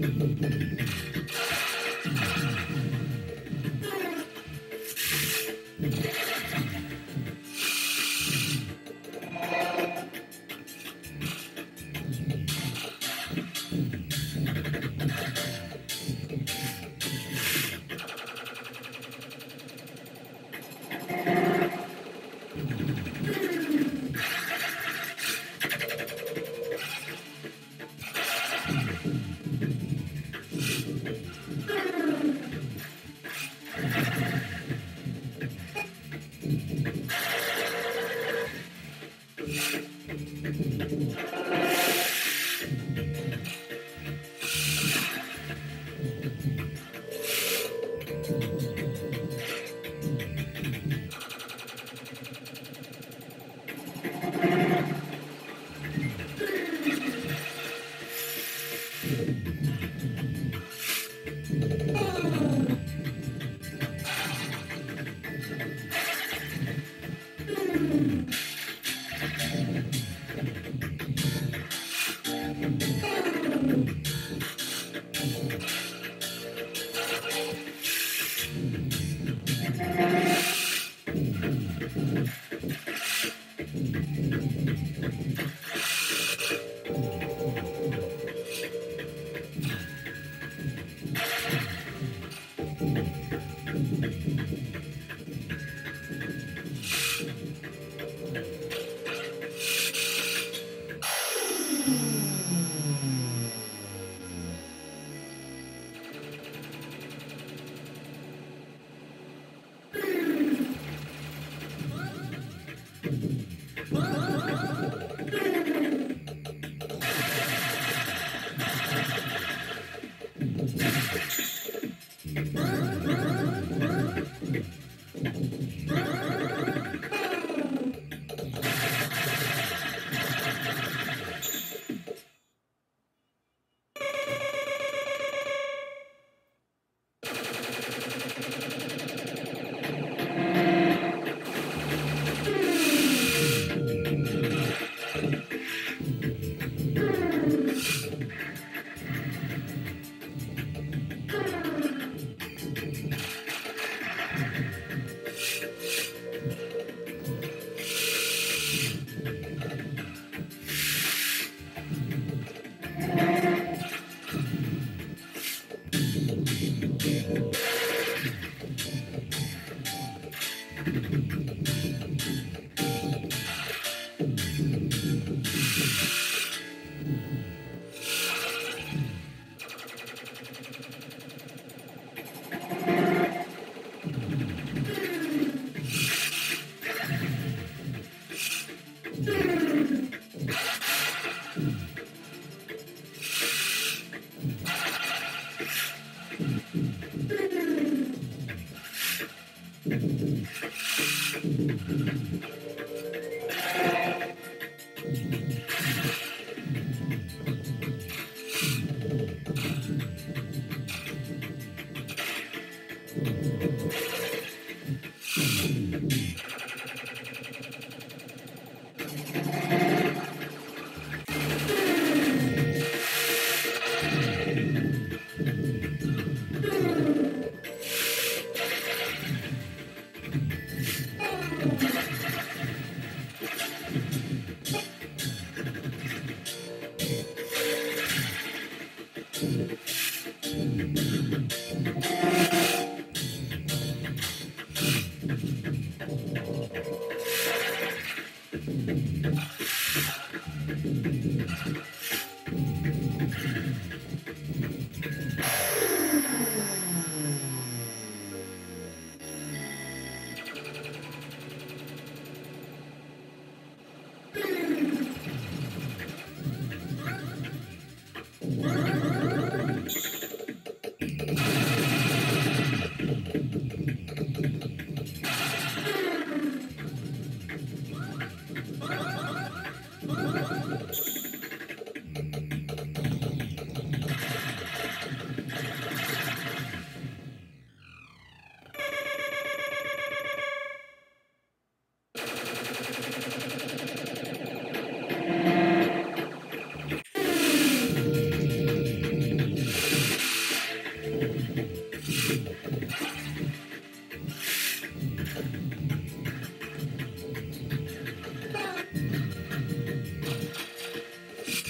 ハハハハ!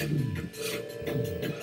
Thank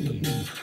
Mm-hmm.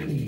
Mm-hmm.